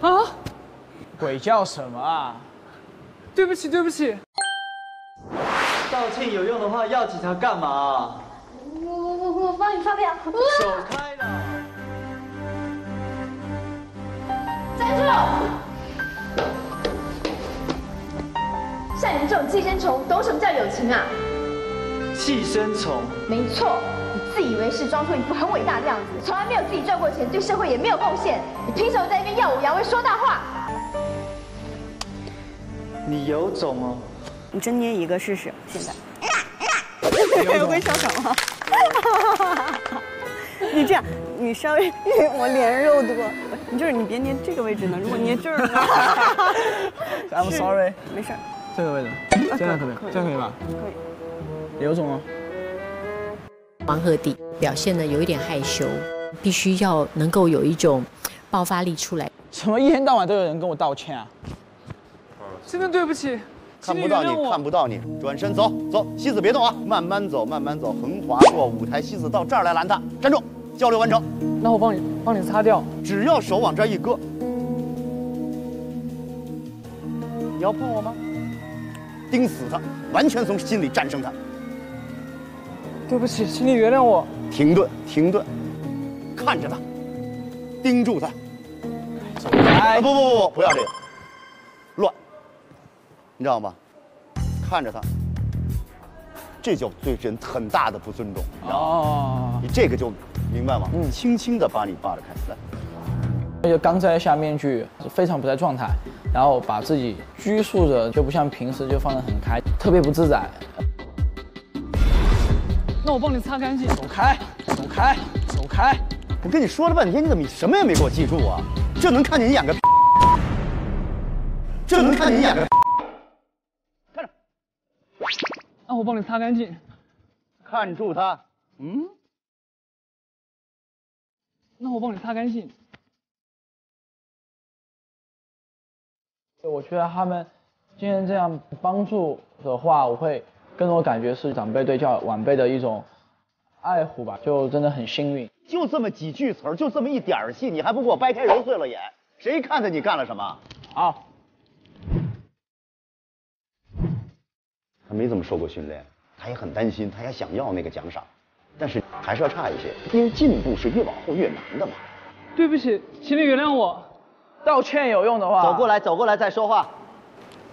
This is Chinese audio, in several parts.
啊，鬼叫什么啊？对不起，对不起。道歉有用的话，要警察干嘛？我我我我帮你发票。走开了！站住！像你们这种寄生虫，懂什么叫友情啊？寄生虫，没错，你自以为是，装出一副很伟大的样子，从来没有自己赚过钱，对社会也没有贡献，你凭什么在那边耀武扬威说大话？你有种哦！你真捏一个试试，现在。有 会笑场吗？你这样，你稍微，我脸肉多，你就是你别捏这个位置呢，如果捏这儿呢 I'm sorry，没事儿。这个位置，这样可以？这样可以吧？可以。有种哦，黄鹤棣表现的有一点害羞，必须要能够有一种爆发力出来。怎么一天到晚都有人跟我道歉啊？真的对不起，看不到你，看不到你，转身走走，西子别动啊，慢慢走，慢慢走，横滑过舞台，西子到这儿来拦他，站住，交流完成，那我帮你帮你擦掉。只要手往这儿一搁，你要碰我吗？盯死他，完全从心里战胜他，对不起，请你原谅我。停顿，停顿，看着他，盯住他，走开啊！不不不不，不要这个，乱，你知道吗？看着他，这叫对人很大的不尊重。哦，你这个就明白吗？嗯，轻轻的把你扒拉开，来，那就刚摘下面具，非常不在状态，然后把自己拘束着，就不像平时就放得很开，特别不自在。那我帮你擦干净。走开，走开，走开！我跟你说了半天，你怎么什么也没给我记住啊？这能看见你演个？这能看见你演个？看着，那我帮你擦干净。看住他，嗯，那我帮你擦干净。我觉得他们今天这样帮助的话，我会更多感觉是长辈对教晚辈的一种爱护吧，就真的很幸运。就这么几句词儿，就这么一点儿戏，你还不给我掰开揉碎了演？谁看着你干了什么？啊，他没怎么受过训练，他也很担心，他也想要那个奖赏，但是还是要差一些，因为进步是越往后越难的嘛。对不起，请你原谅我。道歉有用的话，走过来，走过来再说话。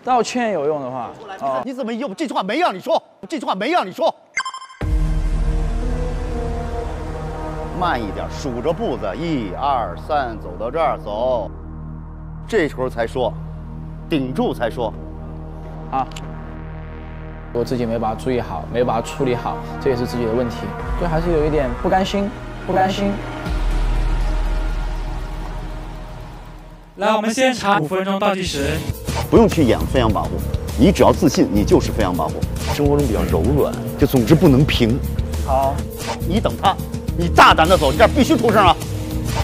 道歉有用的话，哦，你怎么用这句话没让你说？这句话没让你说。慢一点，数着步子，一二三，走到这儿走，这时候才说，顶住才说。啊，我自己没把它注意好，没把它处理好，这也是自己的问题，就还是有一点不甘心，不甘心。来，我们现场五分钟倒计时。不用去演飞扬跋扈，你只要自信，你就是飞扬跋扈。生活中比较柔软，就总之不能平。好，你等他，你大胆的走，你这儿必须出声啊！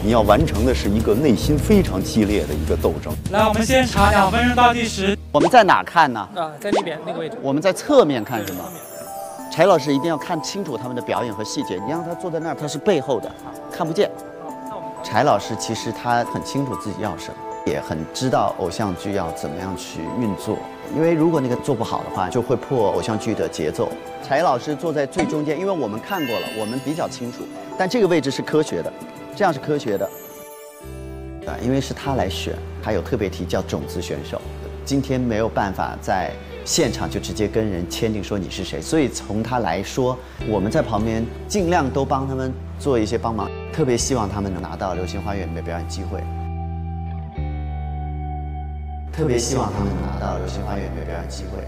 你要完成的是一个内心非常激烈的一个斗争。来，我们先查两分钟倒计时。我们在哪看呢？啊，在那边那个位置。我们在侧面看什么？柴老师一定要看清楚他们的表演和细节。你让他坐在那儿，他是背后的，看不见。柴老师其实他很清楚自己要什么，也很知道偶像剧要怎么样去运作。因为如果那个做不好的话，就会破偶像剧的节奏。柴老师坐在最中间，因为我们看过了，我们比较清楚。但这个位置是科学的，这样是科学的。啊，因为是他来选，还有特别提叫种子选手。今天没有办法在现场就直接跟人签订说你是谁，所以从他来说，我们在旁边尽量都帮他们做一些帮忙，特别希望他们能拿到《流星花园》里面表演机会。特别希望他们能拿到《流星花园》的表演机会。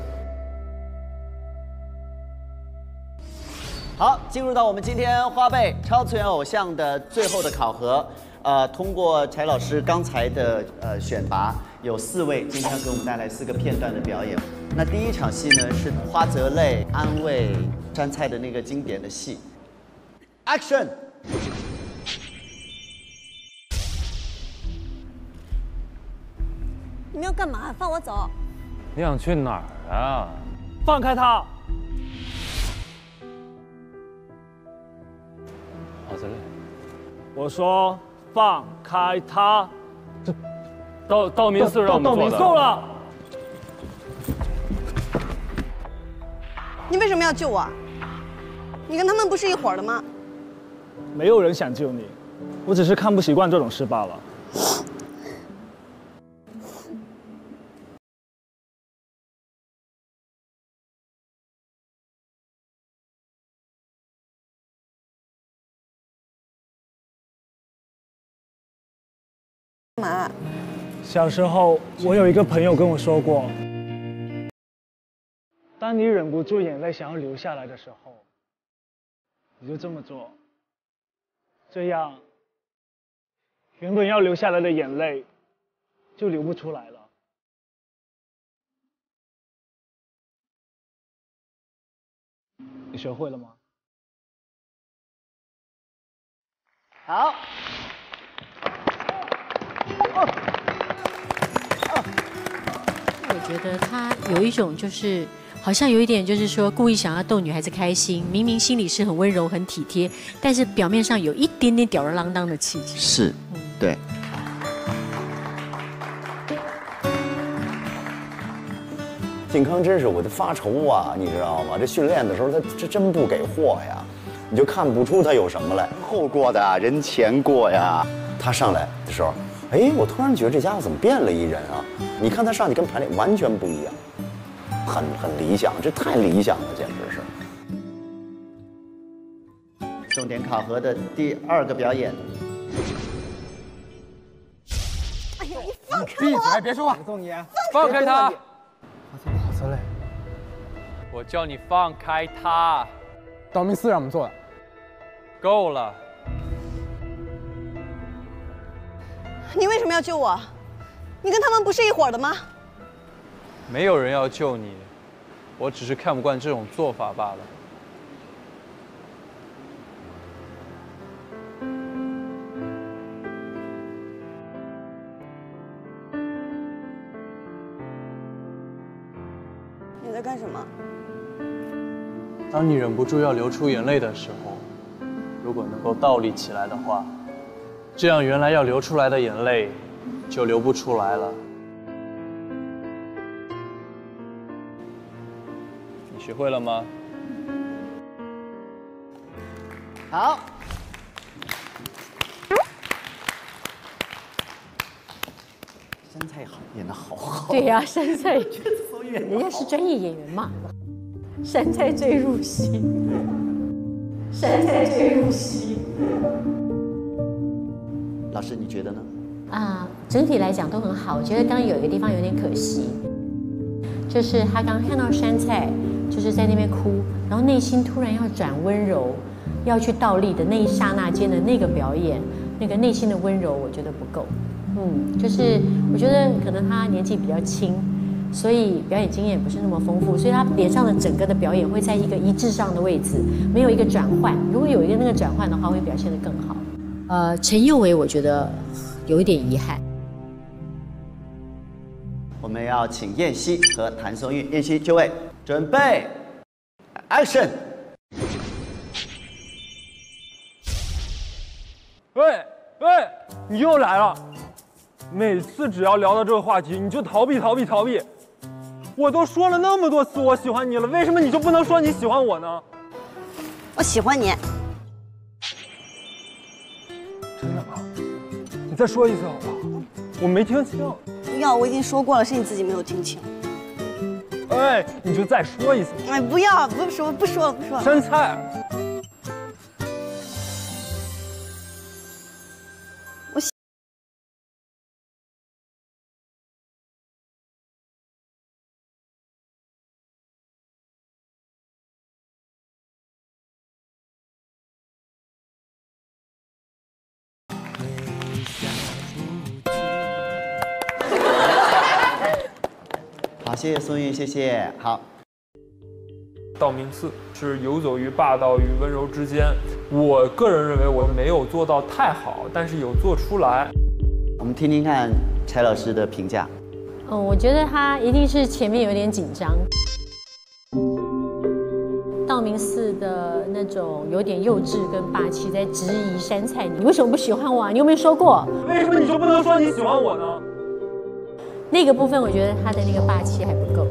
好，进入到我们今天花呗超次元偶像的最后的考核。呃，通过柴老师刚才的呃选拔，有四位今天给我们带来四个片段的表演。那第一场戏呢是花泽类安慰杉菜的那个经典的戏。Action！你们要干嘛？放我走！你想去哪儿啊？放开他！我说放开他！道道明寺让我们做的。够了！你为什么要救我？你跟他们不是一伙的吗？没有人想救你，我只是看不习惯这种事罢了。嘛？小时候，我有一个朋友跟我说过，当你忍不住眼泪想要流下来的时候，你就这么做，这样，原本要流下来的眼泪就流不出来了。你学会了吗？好。我觉得他有一种就是，好像有一点就是说故意想要逗女孩子开心，明明心里是很温柔、很体贴，但是表面上有一点点吊儿郎当的气质。是，对。靖康真是我的发愁啊，你知道吗？这训练的时候他这真不给货呀，你就看不出他有什么来。后过的啊人前过呀，他上来的时候，哎，我突然觉得这家伙怎么变了一人啊？你看他上去跟排练完全不一样，很很理想，这太理想了，简直是。重点考核的第二个表演，哎呀，你放开我闭！嘴，别说话。送你，放开他！好。我叫你放开他。道明寺让我们做的。够了。你为什么要救我？你跟他们不是一伙的吗？没有人要救你，我只是看不惯这种做法罢了。你在干什么？当你忍不住要流出眼泪的时候，如果能够倒立起来的话，这样原来要流出来的眼泪就流不出来了。你学会了吗？好。身材好，演的好好。对呀、山菜，人家是专业演员嘛，山菜最入戏，山菜最入戏。老师，你觉得呢？啊，整体来讲都很好。我觉得刚刚有一个地方有点可惜，就是他刚看到山菜就是在那边哭，然后内心突然要转温柔，要去倒立的那一刹那间的那个表演，那个内心的温柔，我觉得不够。嗯，就是我觉得可能他年纪比较轻，所以表演经验不是那么丰富，所以他脸上的整个的表演会在一个一致上的位置，没有一个转换。如果有一个那个转换的话，会表现得更好。呃，陈宥维我觉得有一点遗憾。我们要请燕西和谭松韵，燕西就位，准备，action。喂喂，你又来了！每次只要聊到这个话题，你就逃避逃避逃避。我都说了那么多次我喜欢你了，为什么你就不能说你喜欢我呢？我喜欢你。你再说一次好不好？我没听清。不要，我已经说过了，是你自己没有听清。哎，你就再说一次。哎，不要，不说，不说了，不说了。山菜。好，谢谢松韵，谢谢。好，道明寺是游走于霸道与温柔之间，我个人认为我没有做到太好，但是有做出来。我们听听看柴老师的评价。嗯，我觉得他一定是前面有点紧张。道明寺的那种有点幼稚跟霸气，在质疑山菜，你为什么不喜欢我啊？你有没有说过？为什么你就不能说你喜欢我呢？那个部分我觉得他的那个霸气还不够，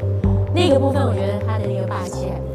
那个部分我觉得他的那个霸气还不够。